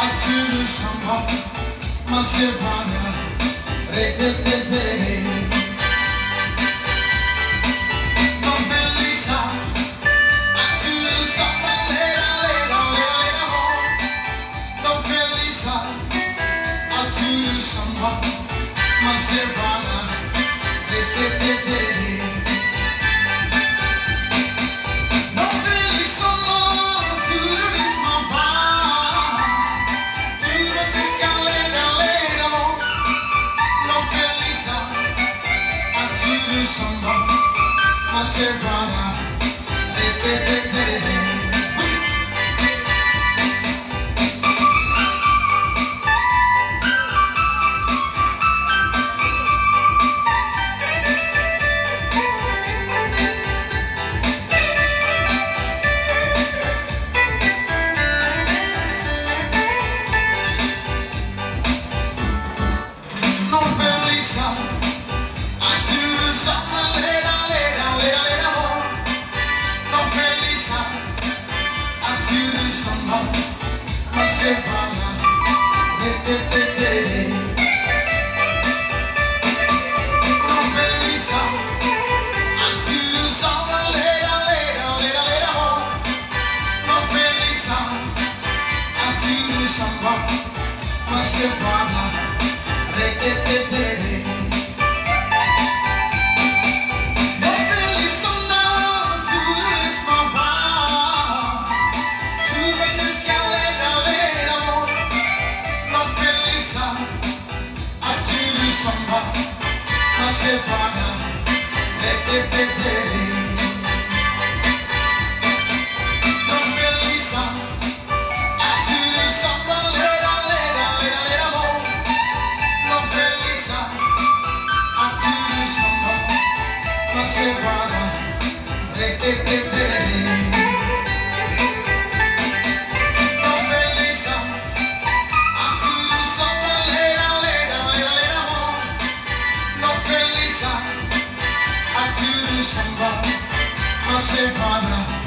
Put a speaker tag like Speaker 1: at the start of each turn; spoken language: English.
Speaker 1: Açılışıma Masır bana Reddededere Açılışıma Masır bana someone my serrana No feliz Mas que bala ajili samba kasebana lekepeteli nomelisa ajili samba lera lera lera lera mo nomelisa ajili samba kasebana lekepeteli semana